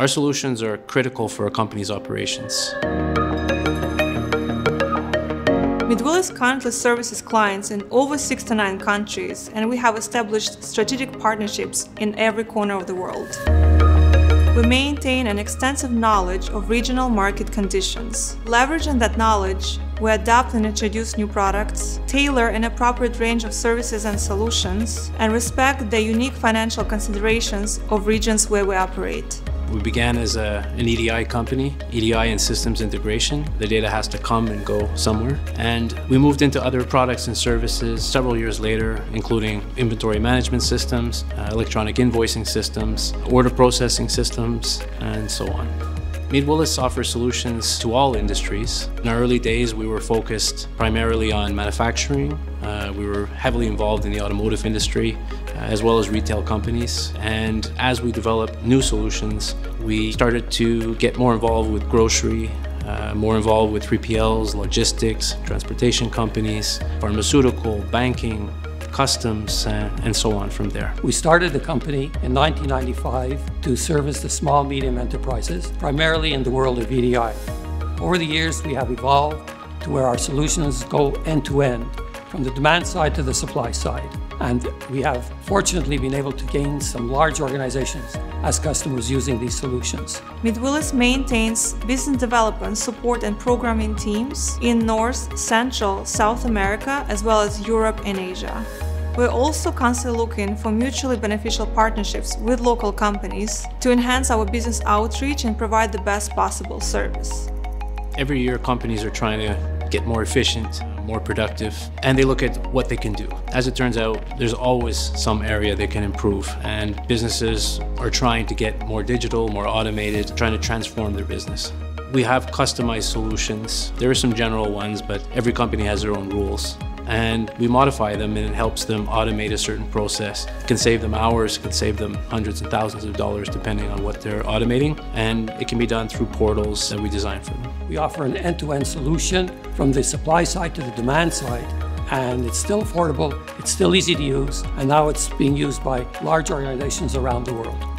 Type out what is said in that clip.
Our solutions are critical for a company's operations. Meade Willis currently services clients in over 69 countries, and we have established strategic partnerships in every corner of the world. We maintain an extensive knowledge of regional market conditions. Leveraging that knowledge, we adapt and introduce new products, tailor an appropriate range of services and solutions, and respect the unique financial considerations of regions where we operate. We began as a, an EDI company, EDI and systems integration. The data has to come and go somewhere. And we moved into other products and services several years later, including inventory management systems, uh, electronic invoicing systems, order processing systems, and so on. Meade Willis offers solutions to all industries. In our early days, we were focused primarily on manufacturing. Uh, we were heavily involved in the automotive industry, uh, as well as retail companies. And as we developed new solutions, we started to get more involved with grocery, uh, more involved with 3PLs, logistics, transportation companies, pharmaceutical, banking, customs, uh, and so on from there. We started the company in 1995 to service the small medium enterprises, primarily in the world of EDI. Over the years, we have evolved to where our solutions go end to end, from the demand side to the supply side. And we have fortunately been able to gain some large organizations as customers using these solutions. Meade Willis maintains business development, support and programming teams in North, Central, South America, as well as Europe and Asia. We're also constantly looking for mutually beneficial partnerships with local companies to enhance our business outreach and provide the best possible service. Every year, companies are trying to get more efficient, more productive, and they look at what they can do. As it turns out, there's always some area they can improve, and businesses are trying to get more digital, more automated, trying to transform their business. We have customized solutions. There are some general ones, but every company has their own rules and we modify them and it helps them automate a certain process. It can save them hours, can save them hundreds and thousands of dollars depending on what they're automating and it can be done through portals that we design for them. We offer an end-to-end -end solution from the supply side to the demand side and it's still affordable, it's still easy to use and now it's being used by large organizations around the world.